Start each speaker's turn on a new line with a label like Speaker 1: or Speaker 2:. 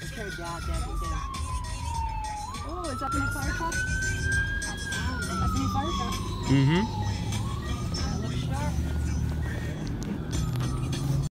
Speaker 1: her. Oh, is that the new fire truck? That's the fire truck.
Speaker 2: Mm-hmm.